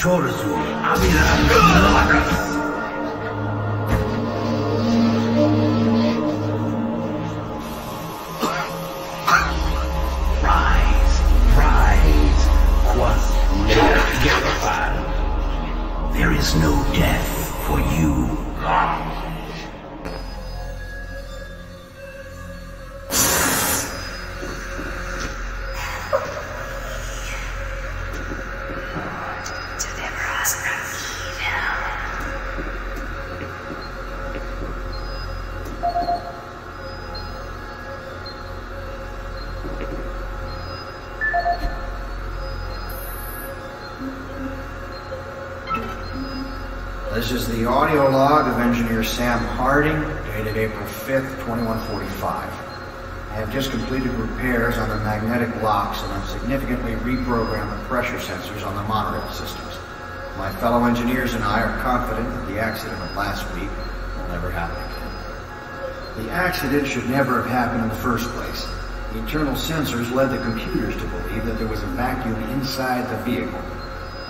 Torzu Abira This is the audio log of engineer Sam Harding, dated April 5th, 2145. I have just completed repairs on the magnetic locks and have significantly reprogrammed the pressure sensors on the monorail systems. My fellow engineers and I are confident that the accident of last week will never happen again. The accident should never have happened in the first place. The internal sensors led the computers to believe that there was a vacuum inside the vehicle.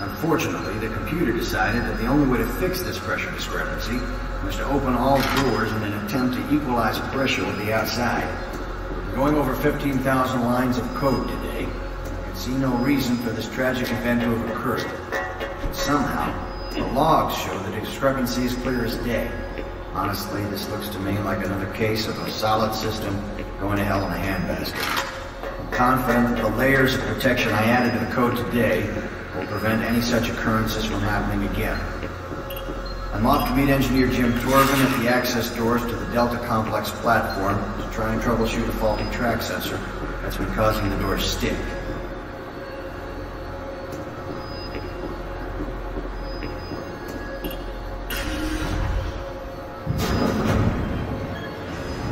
Unfortunately, the computer decided that the only way to fix this pressure discrepancy was to open all doors in an attempt to equalize pressure with the outside. Going over 15,000 lines of code today, I could see no reason for this tragic event to have occurred. But somehow, the logs show the discrepancy is clear as day. Honestly, this looks to me like another case of a solid system going to hell in a handbasket. I'm confident that the layers of protection I added to the code today prevent any such occurrences from happening again. I'm off to meet engineer Jim Torvin at the access doors to the Delta Complex platform to try and troubleshoot a faulty track sensor that's been causing the doors to stick.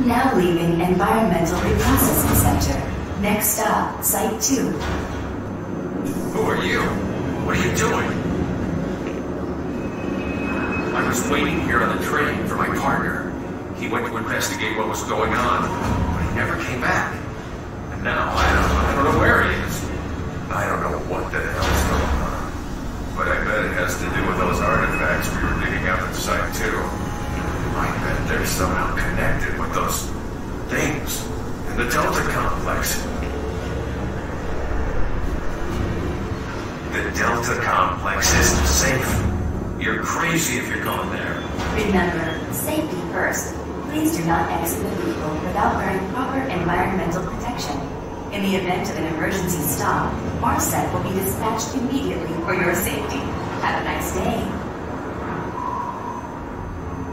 Now leaving Environmental Reprocessing Center. Next stop, Site 2. Who are you? What are you doing? I was waiting here on the train for my partner. He went to investigate what was going on, but he never came back. And now I don't, I don't know where he is.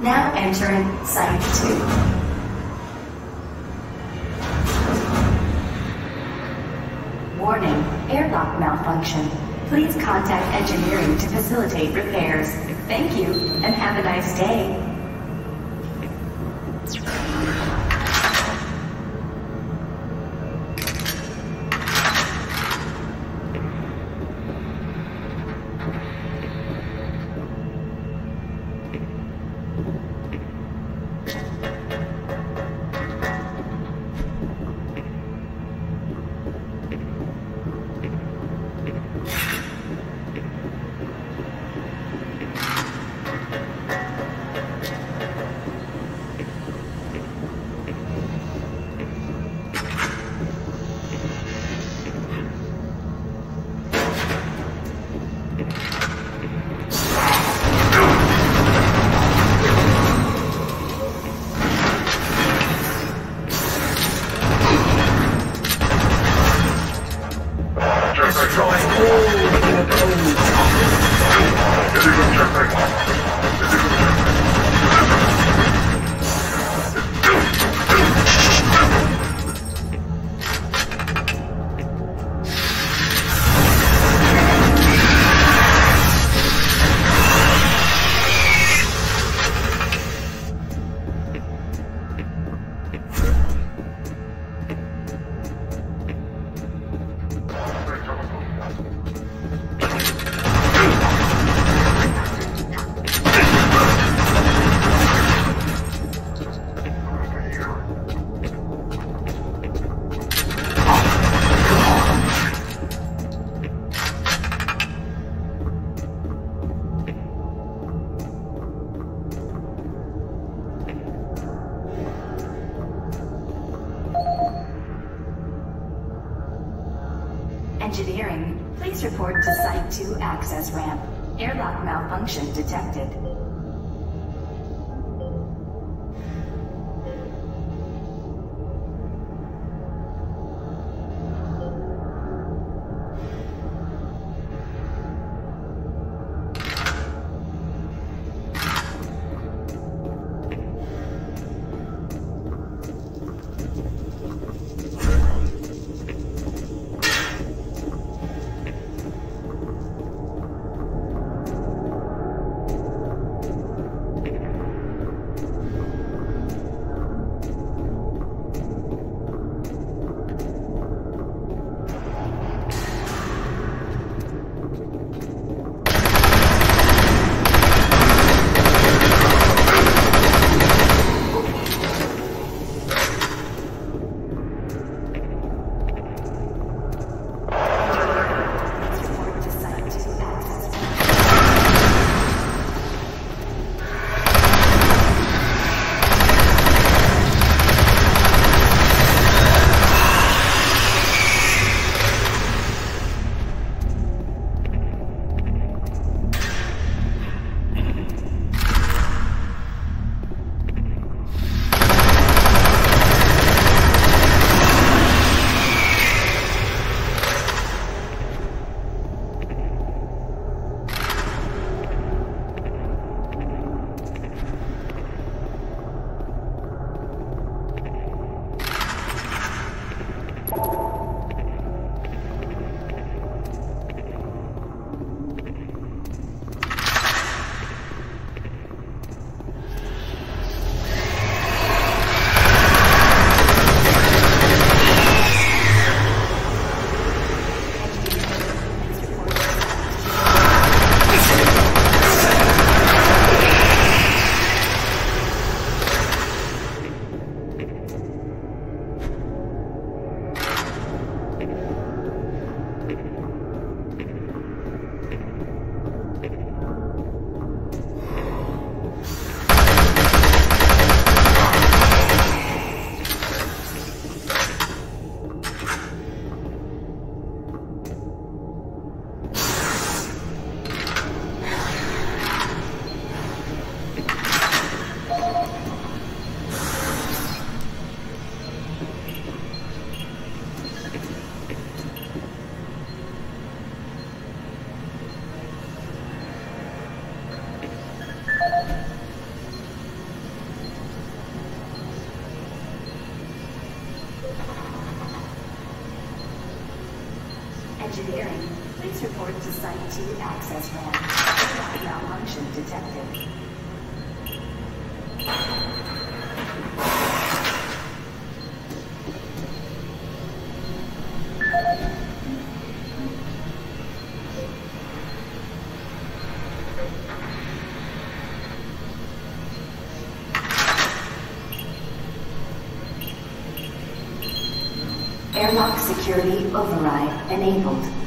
Now entering Site 2. Warning, airlock malfunction. Please contact engineering to facilitate repairs. Thank you, and have a nice day. 2 access ramp. Malfunction detected. Airlock security override enabled.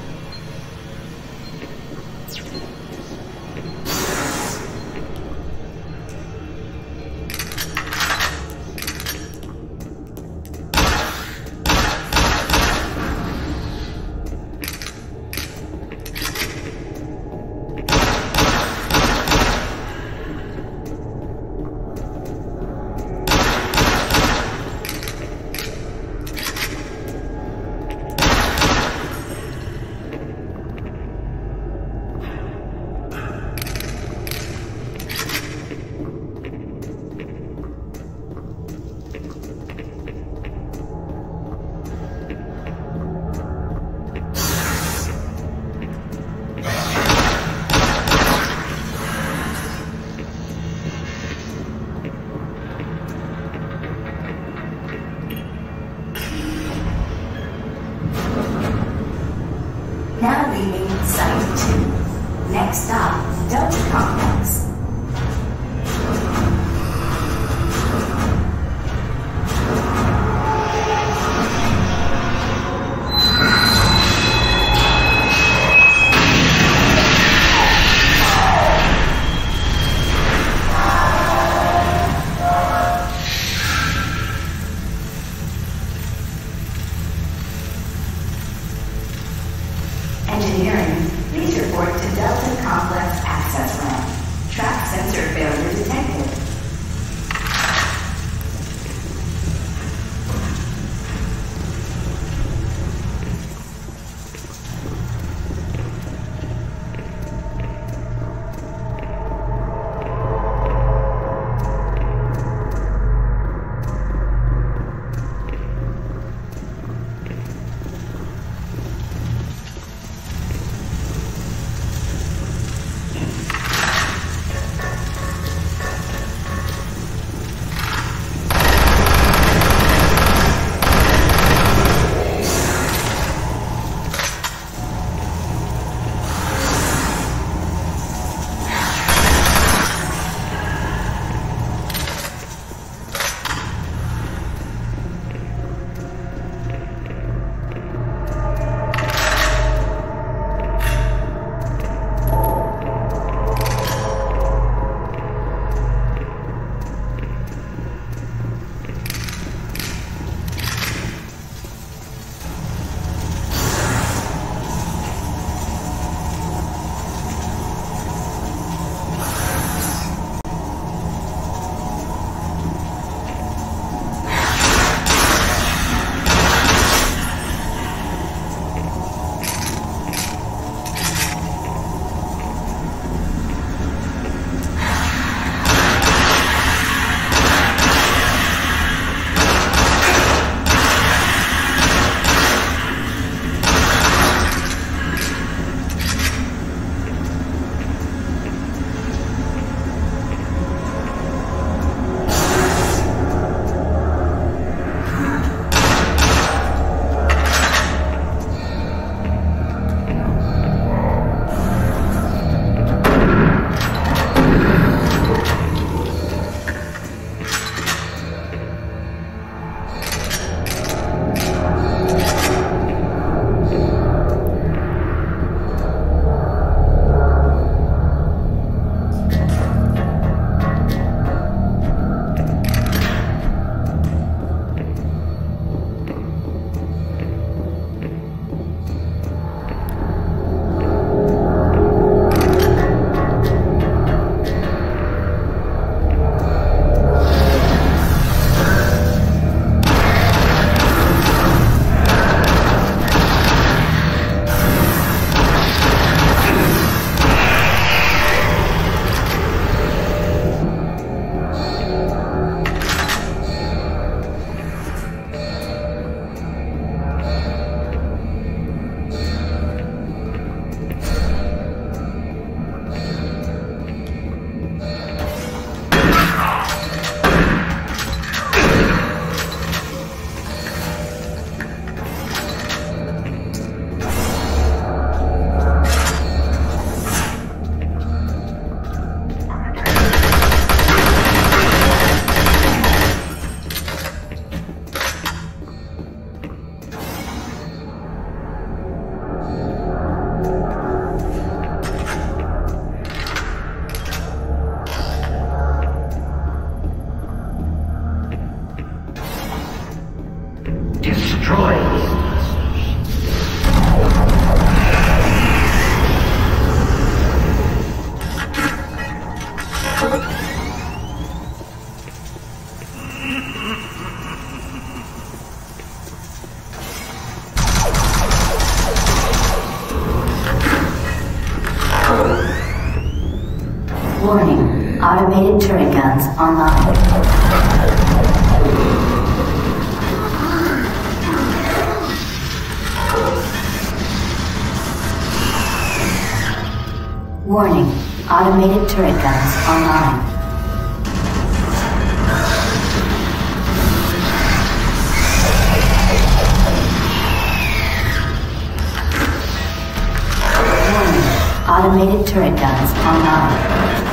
Warning, automated turret guns online. Warning, automated turret guns online. Warning, automated turret guns online.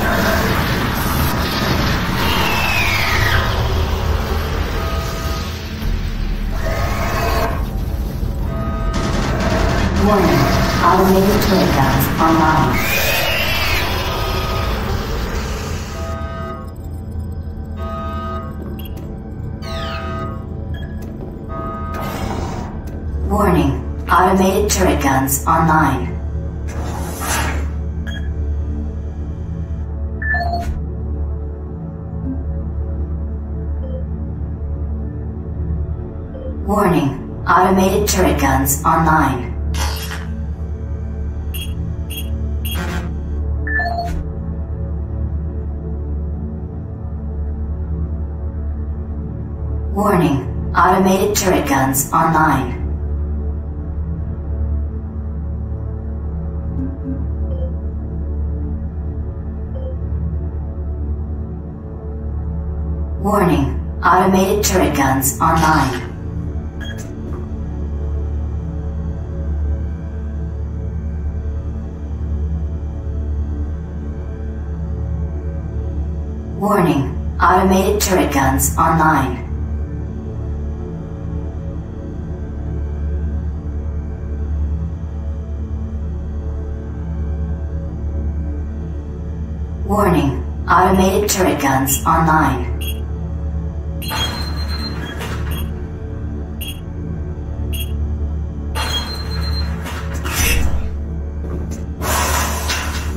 Warning, automated turret guns online. Warning, automated turret guns online. Warning, automated turret guns online. Warning, automated turret guns online. Warning, automated turret guns online. Warning, automated turret guns online. Warning, automated turret guns online.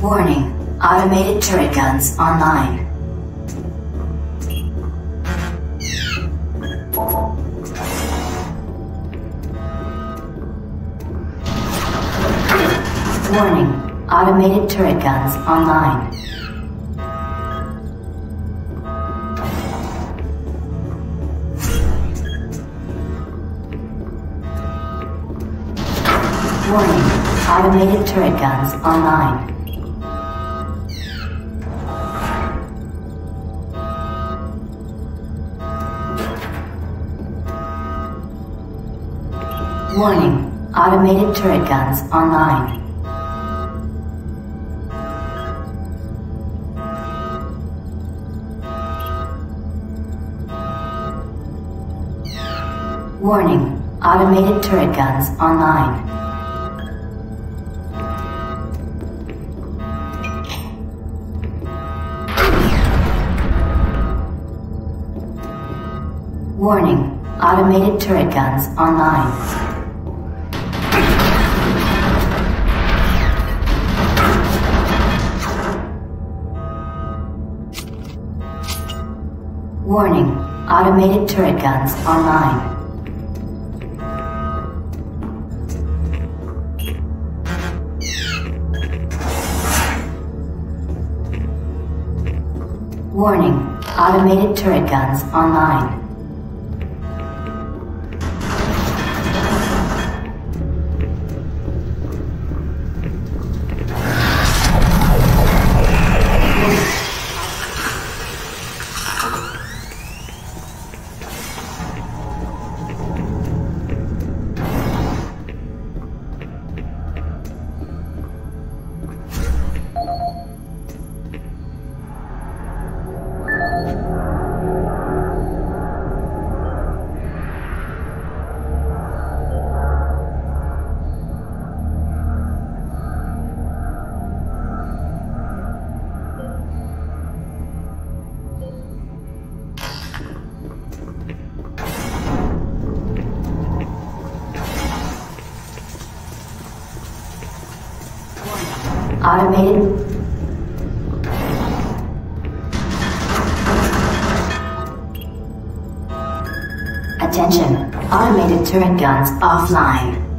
Warning, automated turret guns online. Warning, automated turret guns online. Automated turret guns online. Warning, automated turret guns online. Warning, automated turret guns online. Warning, automated turret guns online. Warning, automated turret guns online. Warning, automated turret guns online. Attention, automated turret guns offline.